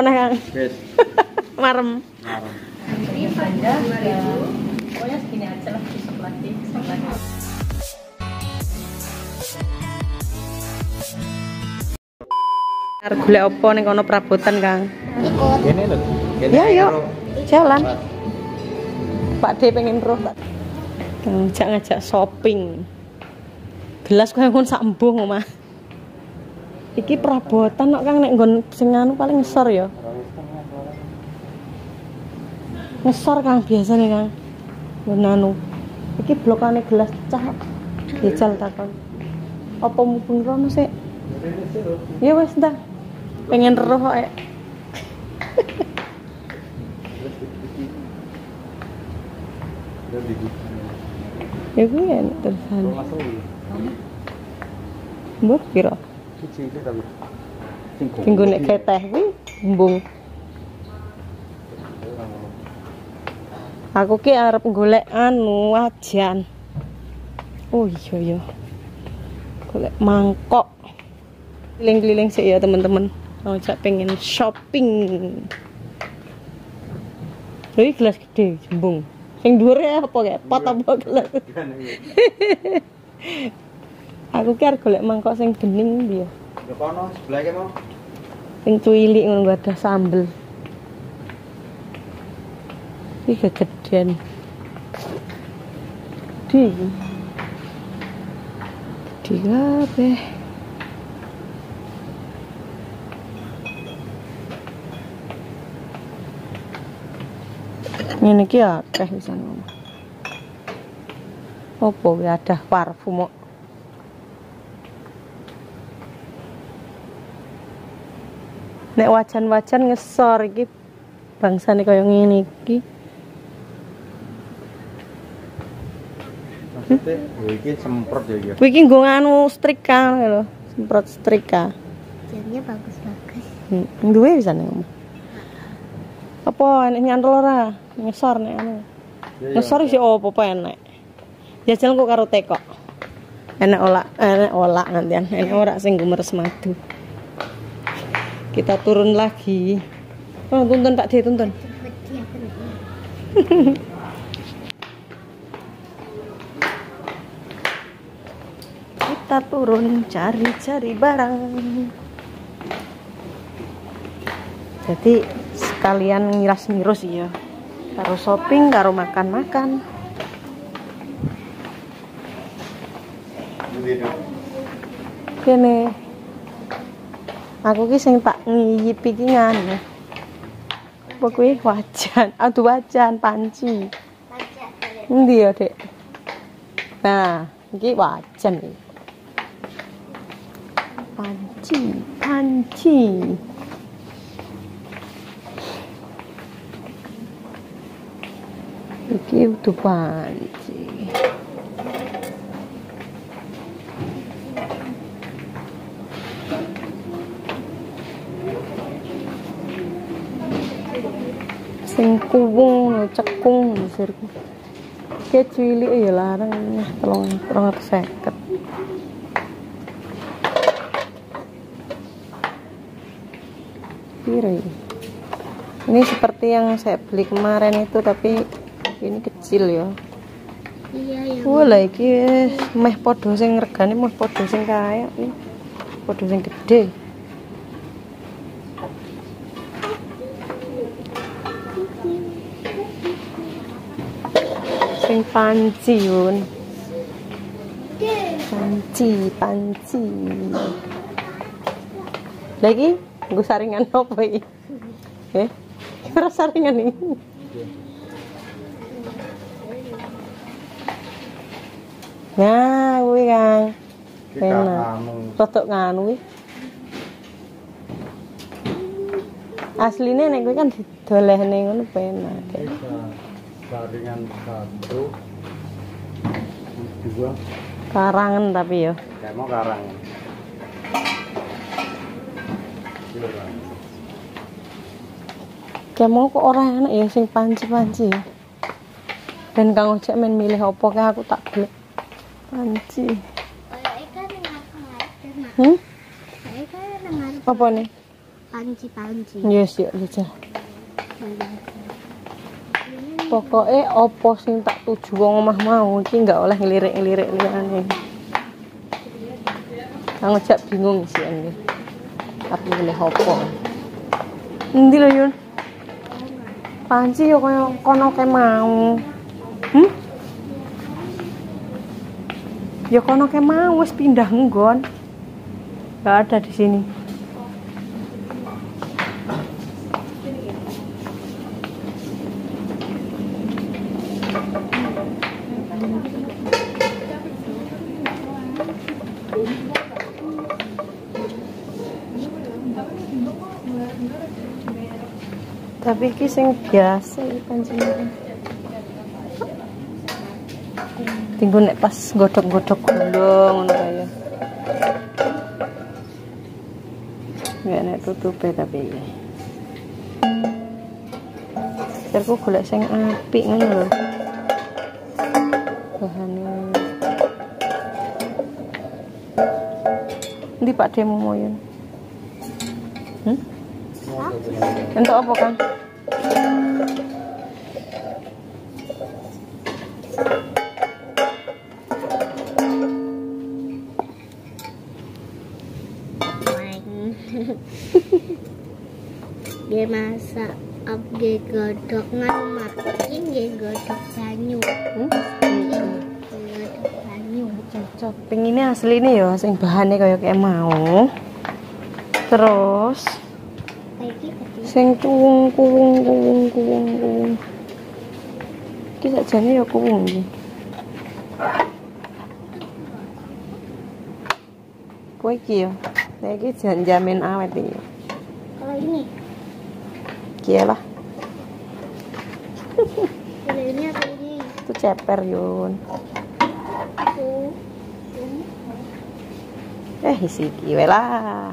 Apa nih Kang? Wis, Marem. marem. Ini ya. Pokoknya segini aja lah besok lagi, besok lagi. Golek apa ning kono perabotan Kang? Kene lho. Kene Ya, yuk. karo- Jalan. Pak D pengen roh Pak. Kang ngajak ngajak shopping. Gelas kaya ngono sak embuh omah. Iki perabotan kok Kang nek nggon sing anu paling ngesor ya. Ngesor Kang biasanya Kang. Nggon anu. Iki blokane gelas pecah. Dijal takon. Apa mubeng rono sik? Ya wes dah. Pengen roh kok. Ya gue ya terusan. Mbah piro? Sing gue nek keteh kuwi embung. Aku ki arep golek anu wajan. Oh iya iya. Golek mangkok. Keliling-keliling sih ya teman-teman. Ngajak pengen shopping. Jadi gelas gede jembung. Sing dhuwur ya apa kayak pot apa gelas. Aku ki arep golek mangkok sing bening dia. Lho kono sebelah mau? Sing cuilik ngono gak ada sambel. Iki kegedean. Di. Di kabeh. Ngene iki akeh bisa ngomong. Opo kuwi ada parfum Nek wajan-wajan ngesor iki bangsane kaya ngene iki. Maksudnya, oh, iki semprot ya iki. Kuwi iki nggo nganu setrika lho, semprot setrika. Jamnya bagus-bagus. Hmm, duwe bisa nih ngomong. Apa enek nyantol ora? Ngesor nek anu. Ya, ya. Ngesor sih opo apa enek. Jajal kok karo teko. Enek olak, enek olak ngantian, enek ora sing gumeres madu. Kita turun lagi. Oh, tuntun Pak D, tuntun. Kena. Kita turun cari-cari barang. Jadi sekalian ngiras-ngirus ya. Karo shopping, karo makan-makan. Ini dong. Aku ki sing tak ngiyipi ki nganu. Apa kuwi wajan? Aduh wajan panci. Endi ya, Dek? Nah, iki wajan iki. Panci, panci. Iki udah panci. Sing kuwung cekung sirku. Kayak cilik ya larang tolong tolong atau seket. Piro ini? Seperti yang saya beli kemarin itu tapi ini kecil ya. Iya ya. Wah iki wis meh padha sing regane meh padha sing kaya iki. Padha sing gede. Sing panci yun. Panci, panci. Lagi nggo saringan apa iki? Eh? Ora saringan iki. Nah, kuwi Kang. Iki Enak. kamu. Rodok nganu kuwi. Asline nek kuwi kan didolehne ngono penak. Saringan satu, dua, Karangan tapi ya. kayak mau karang. Bang. Kayak mau kok ora enak ya sing panci-panci ya. Dan Kang Ojek main milih apa kayak aku tak golek. Panci. Hmm? Apa nih? panci-panci. Yes, yuk jajal. Pokoknya opo sing tak tuju wong omah mau iki nggak oleh ngelirik-ngelirik liyane. Aku ngejak bingung sih ini. Tapi milih opo. Endi lho Yun? Panci yo koyo kono ke mau. Hmm? Ya kono ke mau wis pindah nggon. Gak ada di sini. Tapi iki sing biasa iki pancen. Tinggu nek pas godhok-godhok gulung ngono kaya. Ya nek tutupe tapi iki. Terku golek sing apik ngono lho. Bahane. Ndi Pak Demo moyen? Hmm? Untuk apa kan? Masak abge godok ngamak. Ini godok banyu. Hmm? Godok banyu. Cocok. Pengennya asli ini ya, sing bahannya kayak kayak mau. Terus Lagi sing kuwung kuwung kuwung kuwung kuwung. Iki sakjane ya kuwung iki. Kowe iki ya. Jan jamin awet iki. Kalau ini, Iki ya lah, kalau ini apa ini? itu ceper yun. Eh isi lah.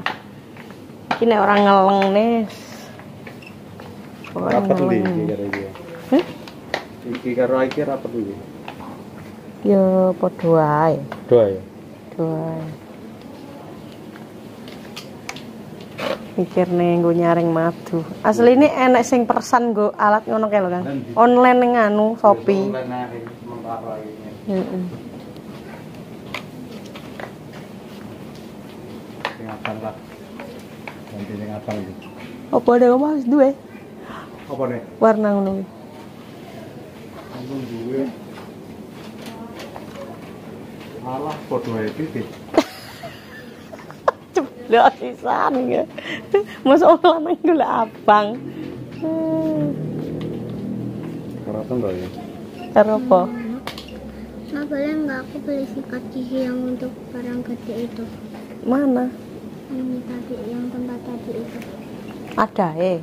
Iki nek orang ngeleng nes. Orang Rapat ngeleng. karo iki. Hah? Iki karo iki rapat dulu. Ya padha wae. Doa ya. Doae. Mikir nih gue nyaring madu. Asli ini enek sing persan gue alat ngono kae lho Kang. Online ning anu Shopee. Iki. Apa ada omah wis duwe Apa nih? warna ngono. Alah, podo ae iki. Lho sisan ya. Masuk lanang gue abang. Hmm. Keraton to ya. Karo apa? Ma boleh nggak aku beli sikat gigi yang untuk barang gede itu? Mana? Ini tadi yang tempat tadi itu. Ada eh.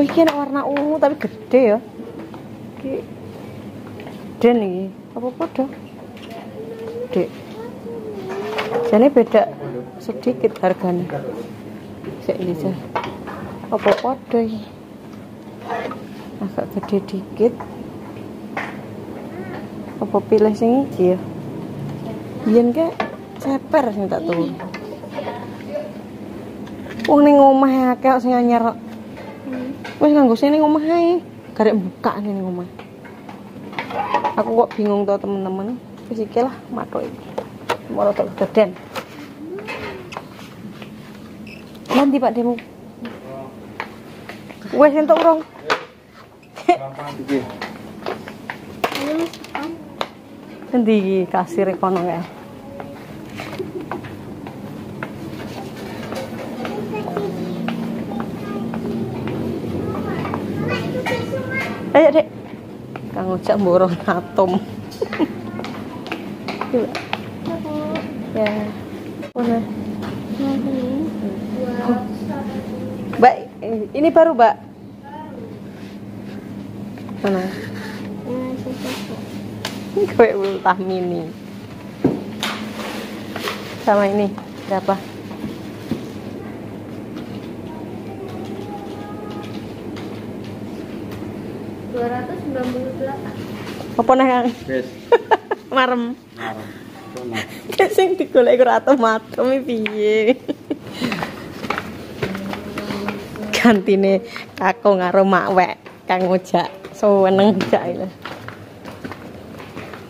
Oh, iki enak warna ungu tapi gede ya. Gede nih. Apa podo? Gede. Jadi beda sedikit harganya. Sik iki Jan. Apa podo iki? Agak gede dikit. Apa pilih sing iki ya? Biyen ke ceper sing tak tuh. Wong ning omah akeh sing anyar. Wis nganggo sini ning omah ae. Garek buka nih ning omah. Aku kok bingung to temen-temen. Wis iki lah matuk iki. Moro tok deden. Nanti Pak Demo. Wes entuk urung? Gampang iki. Nanti kasir kono kae. Ayo, Dek. Kang Ojak mborong atom. Coba. Ya. Mana? Mbak, ini baru, Mbak. Mana? Sesuatu. Kue ultah mini. Sama ini berapa? 298. Apa nih Kang? Wis, Marem. marem. Tunat. Sing digolek ora matem piye? Gantine kakung karo makwek Kang Ojak. Seneng jak iki.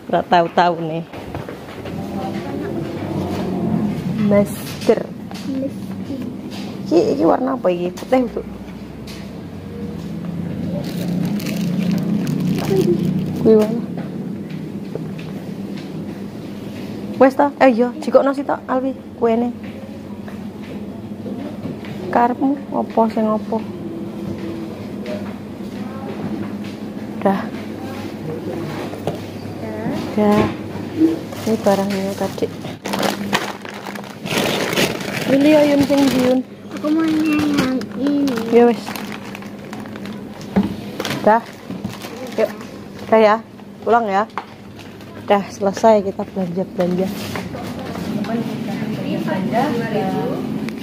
Ora tau-tau nih. Master. Iki iki warna apa iki? Putih itu. Kuwi warna. Wes ta? Eh iya, jikokno sih tok Alwi kuene. Karepmu apa sing apa? Dah. Dah. Ini barangnya tadi. Pilih ya Yun sing ndi, Yun. Aku maunya yang ini. Ya wes. Dah. Yuk. Dah ya. Pulang ya. Dah selesai kita belanja belanja ya,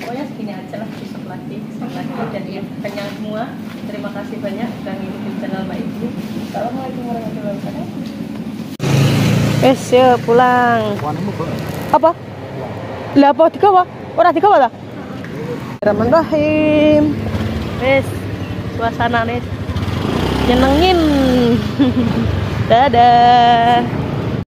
pokoknya segini aja lah besok lagi besok lagi dan ya kenyang semua terima kasih banyak sudah ngikutin channel Mbak Ibu Assalamualaikum warahmatullahi wabarakatuh Wes, ya pulang. Apa? Lah apa digawa? Ora digawa ta? Bismillahirrahmanirrahim. Wes, suasanane nyenengin. Dadah.